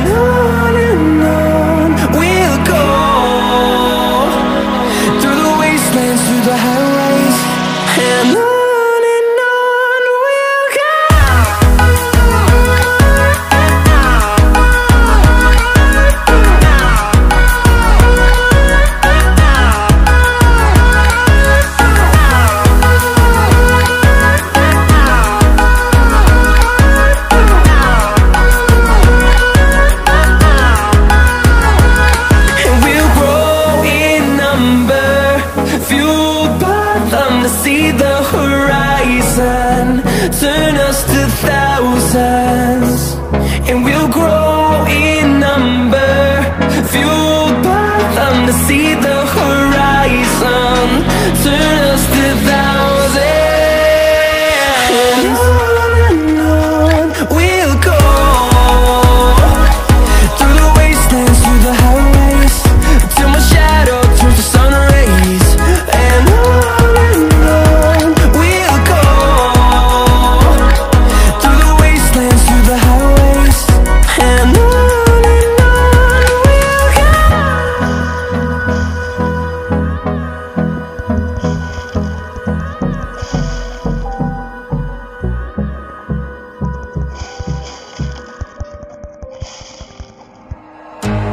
and just a thousand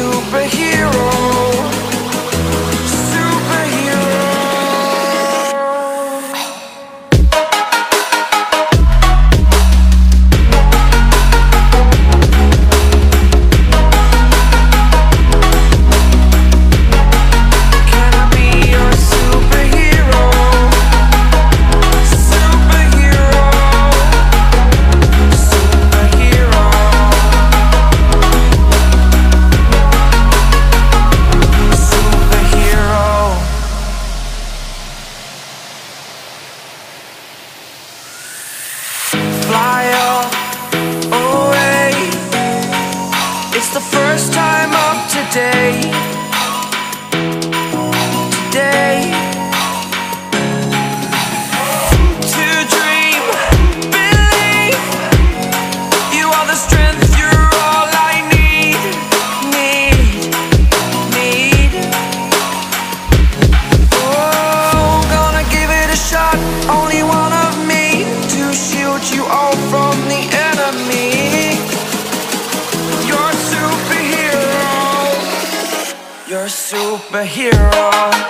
superhero. Superhero.